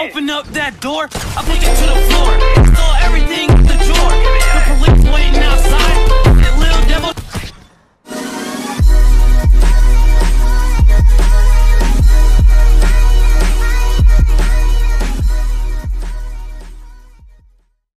Open up that door, I push it to the floor. Stole everything in the drawer.